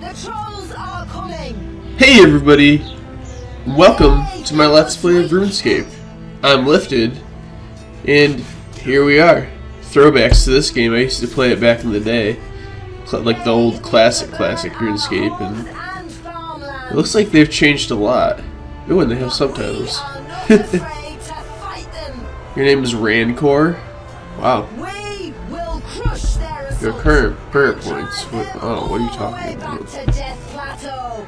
The trolls are coming! Hey everybody! Welcome to my Let's Play of RuneScape. I'm Lifted, and here we are. Throwbacks to this game. I used to play it back in the day. Like the old classic, classic RuneScape, and it looks like they've changed a lot. Ooh, and they have subtitles. We are not afraid to fight them. Your name is Rancor? Wow. Your current prayer points. What, oh, what are you talking about? to Death Plateau.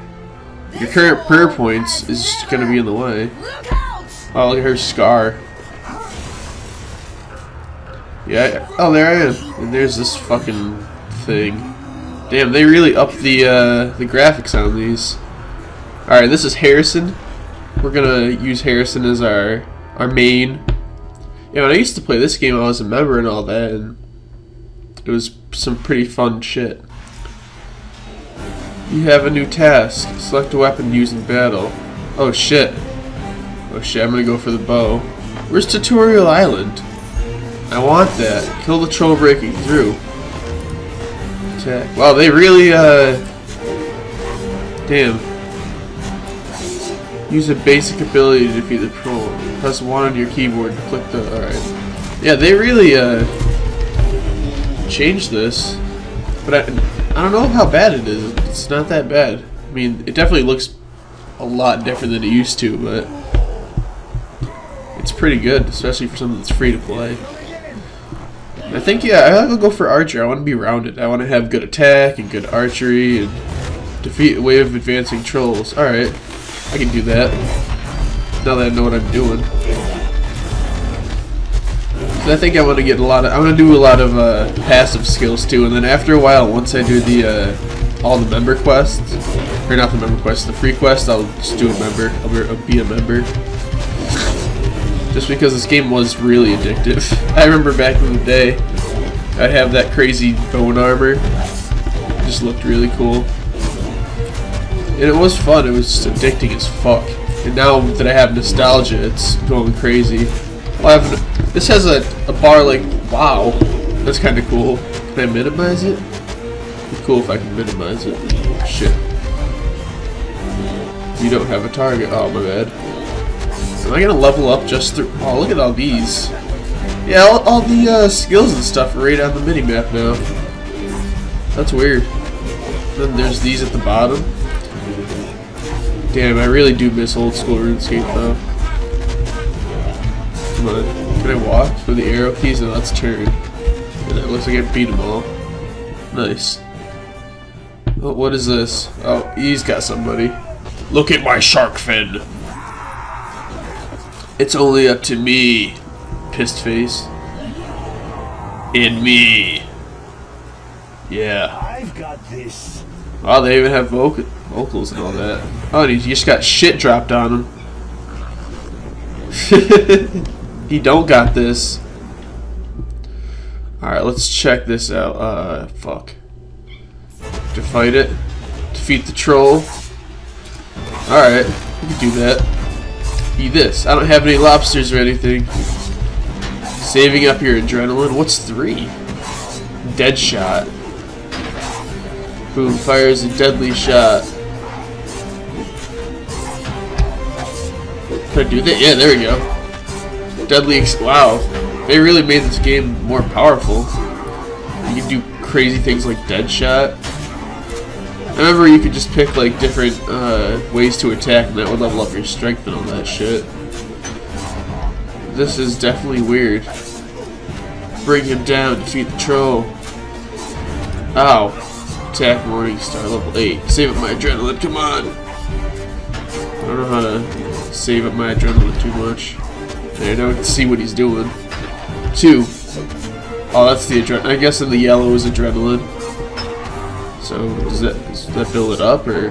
Your current prayer points is gonna be in the way. Oh, look at her scar. Yeah. Oh, there I am. And there's this fucking thing. Damn, they really upped the uh, the graphics on these. All right, this is Harrison. We're gonna use Harrison as our our main. Yeah, when I used to play this game, I was a member and all that, and it was some pretty fun shit. You have a new task. Select a weapon used in battle. Oh shit. Oh shit, I'm gonna go for the bow. Where's Tutorial Island? I want that. Kill the troll breaking through. Attack. Wow, they really, uh... Damn. Use a basic ability to defeat the troll. Press 1 on your keyboard to click the... Alright. Yeah, they really, uh... Changed this. But I, I don't know how bad it is. It's not that bad. I mean, it definitely looks a lot different than it used to, but it's pretty good, especially for something that's free to play. I think yeah, I will go for archer. I want to be rounded. I want to have good attack and good archery and defeat a wave of advancing trolls. All right, I can do that. Now that I know what I'm doing. I think I want to get a lot of. I want to do a lot of uh, passive skills too, and then after a while, once I do the uh, all the member quests, or not the member quests, the free quests, I'll just do a member. I'll be, I'll be a member. Just because this game was really addictive. I remember back in the day, I'd have that crazy bone armor. It just looked really cool. And it was fun, it was just addicting as fuck. And now that I have nostalgia, it's going crazy. Well, I have, this has a, a bar like, wow, that's kind of cool. Can I minimize it? It'd be cool if I can minimize it. Shit. You don't have a target. Oh, my bad. Am I gonna level up just through? Oh, look at all these. Yeah, all, all the uh, skills and stuff are right on the mini map now. That's weird. Then there's these at the bottom. Damn, I really do miss old school RuneScape though. Come on, can I walk for the arrow keys? No, let's turn. And it looks like I beat them all. Nice. Oh, what is this? Oh, he's got somebody. Look at my shark fin. It's only up to me, pissed face. In me. Yeah. I've got this. Oh, they even have vocal vocals and all that. Oh, and he just got shit dropped on him. he don't got this. Alright, let's check this out. Uh, fuck. To fight it. Defeat the troll. Alright, we can do that. Eat this. I don't have any lobsters or anything. Saving up your adrenaline. What's three? Dead shot. Boom, fires a deadly shot. Can I do that? Yeah, there we go. Deadly wow. They really made this game more powerful. You can do crazy things like dead shot. I remember you could just pick like different uh, ways to attack and that would level up your strength and all that shit. This is definitely weird. Bring him down, defeat the troll. Ow. Attack Morning Star level 8. Save up my adrenaline, come on! I don't know how to save up my adrenaline too much. We can see what he's doing. Two. Oh, that's the adrenaline. I guess in the yellow is adrenaline. So, does that, does that build it up, or?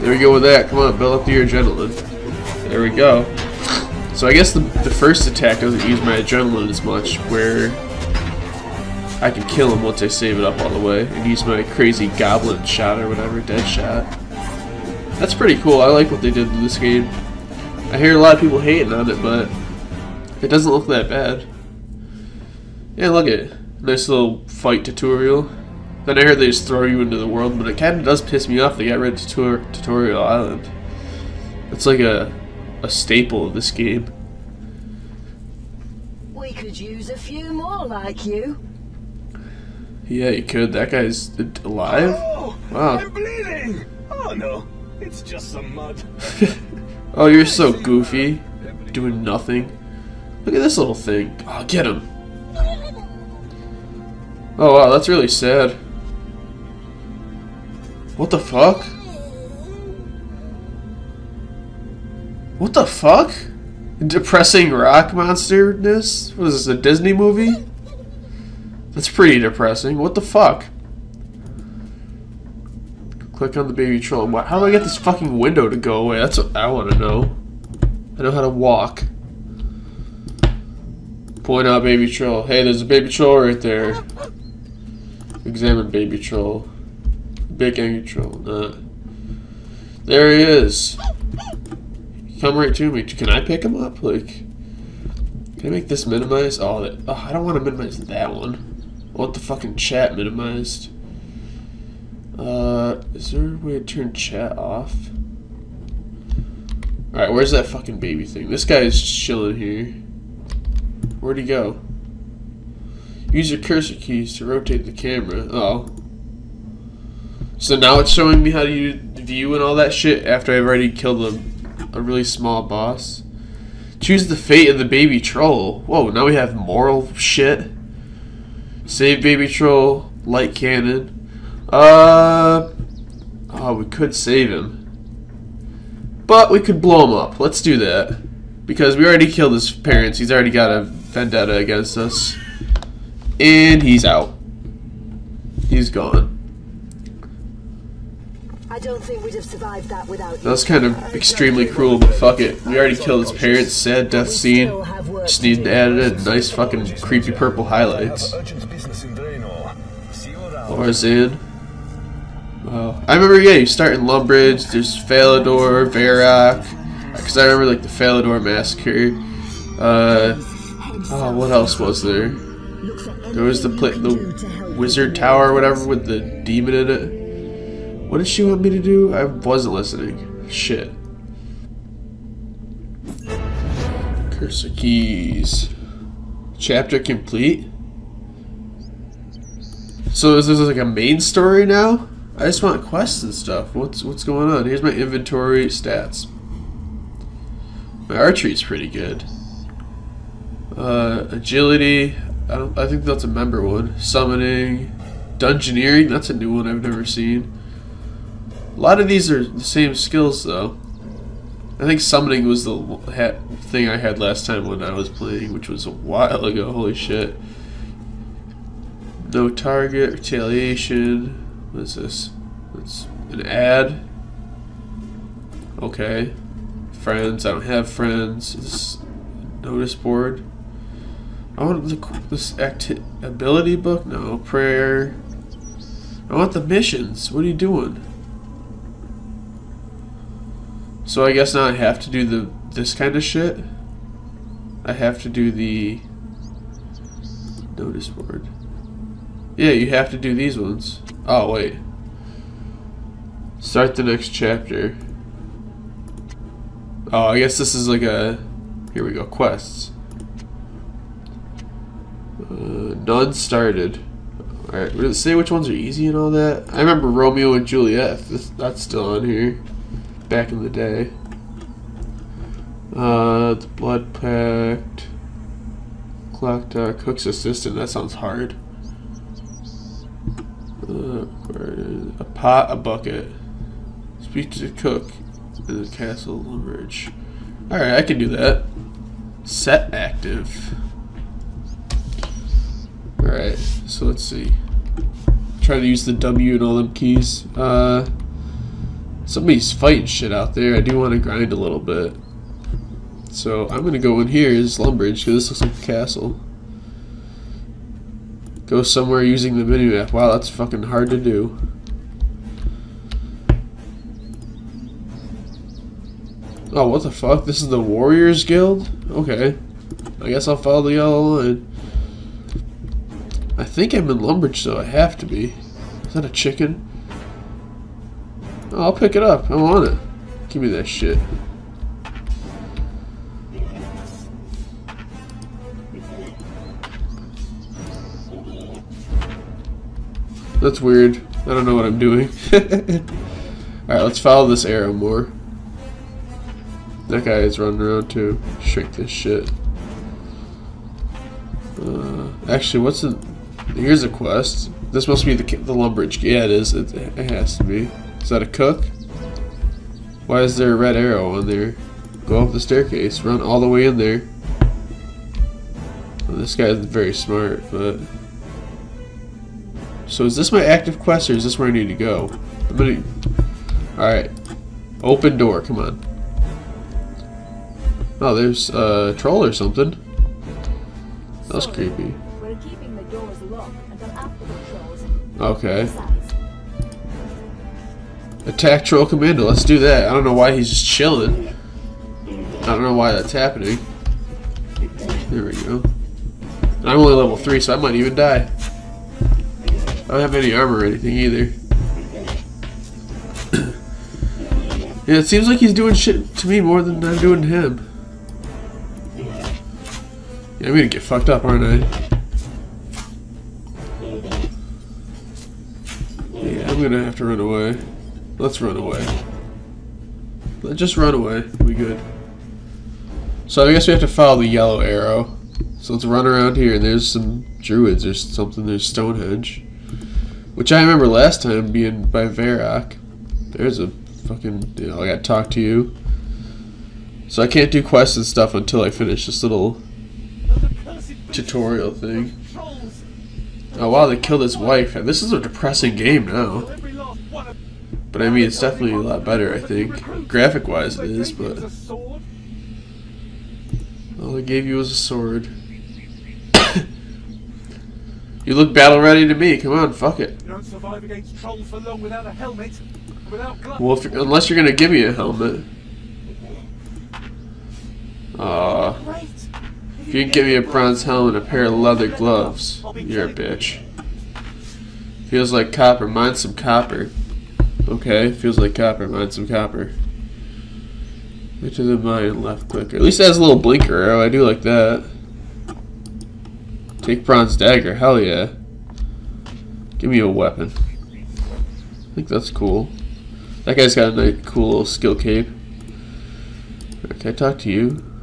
There we go with that. Come on, build up your adrenaline. There we go. So I guess the, the first attack doesn't use my adrenaline as much, where I can kill him once I save it up all the way and use my crazy goblin shot or whatever, dead shot. That's pretty cool. I like what they did in this game. I hear a lot of people hating on it, but it doesn't look that bad. Yeah, look at it. Nice little fight tutorial. Then I heard they just throw you into the world, but it kind of does piss me off. They got rid of tutor- Tutorial Island. It's like a a staple of this game. We could use a few more like you. Yeah, you could. That guy's alive. Oh, Wow. I'm bleeding. Oh no, it's just some mud. Oh, you're so goofy, doing nothing. Look at this little thing. Oh, get him. Oh wow, that's really sad. What the fuck? What the fuck? Depressing rock monsterness? Was this, a Disney movie? That's pretty depressing. What the fuck? Click on the baby troll. How do I get this fucking window to go away? That's what I want to know. I know how to walk. Point out baby troll. Hey, there's a baby troll right there. Examine baby troll. Big angry troll. There he is. Come right to me. Can I pick him up? Like, can I make this minimized? Oh, that, oh I don't want to minimize that one. I want the fucking chat minimized. Uh, is there a way to turn chat off? Alright, where's that fucking baby thing? This guy is chilling here. Where'd he go? Use your cursor keys to rotate the camera. Oh. So now it's showing me how to view and all that shit after I've already killed a, a really small boss. Choose the fate of the baby troll. Whoa, now we have moral shit. Save baby troll, light cannon. Uh, oh, we could save him. But we could blow him up. Let's do that. Because we already killed his parents. He's already got a vendetta against us. And he's out. He's gone. I don't think we'd have survived that without That was kind of extremely cruel, but fuck it. We already killed his parents. Sad death scene. Just need to add in nice fucking creepy purple highlights. Urgent business I remember, yeah, you start in Lumbridge, there's Falador, Varrock, because I remember, like, the Falador Massacre. Uh, oh, what else was there? There was the, the Wizard Tower or whatever with the demon in it. What did she want me to do? I wasn't listening. Shit. Cursor keys. Chapter complete? So is this like a main story now? I just want quests and stuff. What's what's going on? Here's my inventory stats. My archery's pretty good. Uh, agility. I don't. I think that's a member one. Summoning, dungeoneering. That's a new one I've never seen. A lot of these are the same skills though. I think summoning was the thing I had last time when I was playing, which was a while ago. Holy shit. No target, retaliation. What is this? It's an ad. Okay. Friends. I don't have friends. This notice board. I want the, this acti- ability book. No prayer. I want the missions. What are you doing? So I guess now I have to do the this kind of shit. I have to do the notice board. Yeah, you have to do these ones. Oh, wait. Start the next chapter. Oh, I guess this is like a... Here we go, quests. Uh, none started. Alright, did it say which ones are easy and all that? I remember Romeo and Juliet. That's still on here. Back in the day. Uh, the Blood Pact. Clock Cook's Assistant. That sounds hard. Pot, a bucket. Speak to the cook in the castle Lumbridge. Alright, I can do that. Set active. Alright, so let's see. Try to use the W and all them keys. Uh, somebody's fighting shit out there. I do want to grind a little bit. So I'm gonna go in here is Lumbridge because this looks like a castle. Go somewhere using the mini map. Wow, that's fucking hard to do. Oh, what the fuck? This is the Warriors Guild? Okay. I guess I'll follow the yellow line. I think I'm in Lumbridge, so I have to be. Is that a chicken? Oh, I'll pick it up. I want it. Give me that shit. That's weird. I don't know what I'm doing. Alright, let's follow this arrow more. That guy is running around too. Shrink this shit. Uh, actually, what's the... Here's a quest. This must be the, the Lumbridge. Yeah, it is. It, it has to be. Is that a cook? Why is there a red arrow on there? Go up the staircase. Run all the way in there. Well, this guy is very smart, but... So is this my active quest, or is this where I need to go? I'm gonna... Alright. Open door, come on. Oh, there's uh, a troll or something. That was creepy. We're keeping the doors locked until after the trolls. Okay. Attack Troll Commando, let's do that. I don't know why he's just chilling. I don't know why that's happening. There we go. And I'm only level 3, so I might even die. I don't have any armor or anything either. yeah, it seems like he's doing shit to me more than I'm doing to him. Yeah, I'm gonna get fucked up, aren't I? Yeah, I'm gonna have to run away. Let's run away. Let's just run away. We good. So I guess we have to follow the yellow arrow. So let's run around here. And there's some druids or something. There's Stonehenge. Which I remember last time being by Varrock. There's a fucking... You know, I gotta talk to you. So I can't do quests and stuff until I finish this little tutorial thing. Oh wow, they killed his wife. This is a depressing game now. But I mean, it's definitely a lot better, I think. Graphic wise, it is, but all they gave you was a sword. you look battle ready to me. Come on, fuck it. Well, you're, unless you're gonna give me a helmet. Aw. You can give me a bronze helmet and a pair of leather gloves, you're a bitch. Feels like copper. Mine some copper. Okay, feels like copper. Mine some copper. Get to the mine, left clicker. At least it has a little blinker arrow. I do like that. Take bronze dagger. Hell yeah. Give me a weapon. I think that's cool. That guy's got a nice, cool little skill cape. Can I talk to you?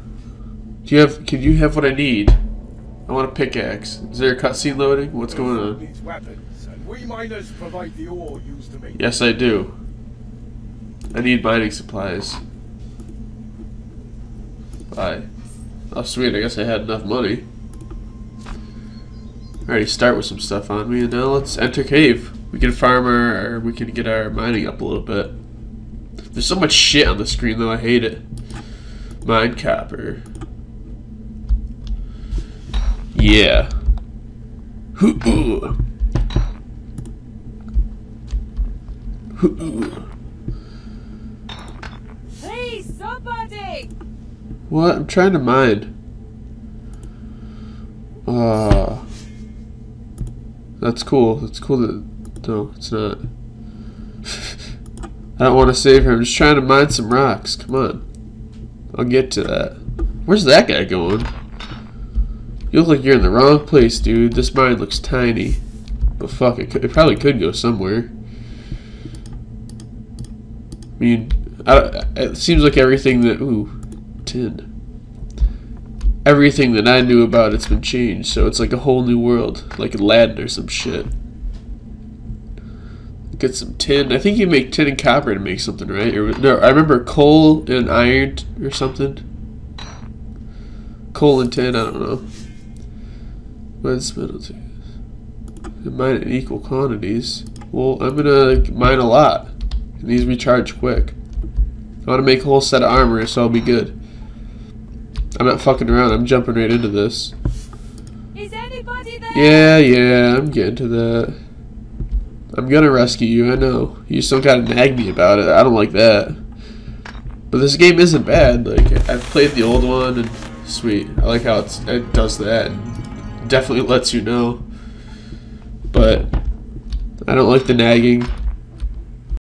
Do you have? Can you have what I need? I want a pickaxe. Is there a cutscene loading? What's going on? Needs weapons, and we miners provide the ore used to make. Yes, I do. I need mining supplies. Bye. Oh, sweet. I guess I had enough money. Alrighty, start with some stuff on me, and now let's enter cave. We can farm our, or we can get our mining up a little bit. There's so much shit on the screen, though. I hate it. Mine copper. Yeah. Hoo-ooh. Hey, somebody! What? I'm trying to mine. Uh, that's cool. That's cool that. No, it's not. I don't want to save her. I'm just trying to mine some rocks. Come on. I'll get to that. Where's that guy going? You look like you're in the wrong place, dude. This mine looks tiny. But fuck, it, could, it probably could go somewhere. I mean, I, it seems like everything that. Ooh, tin. Everything that I knew about it's been changed, so it's like a whole new world, like Aladdin or some shit. Get some tin. I think you make tin and copper to make something, right? Or no, I remember coal and iron or something. Coal and tin. I don't know. Metal to mine in equal quantities? Well, I'm gonna mine a lot. It needs to be charged quick. I want to make a whole set of armor, so I'll be good. I'm not fucking around. I'm jumping right into this. Is anybody there? Yeah, yeah, I'm getting to that. I'm gonna rescue you, I know. You still gotta nag me about it. I don't like that. But this game isn't bad. Like, I've played the old one, and sweet. I like how it's, it does that. Definitely lets you know. But I don't like the nagging.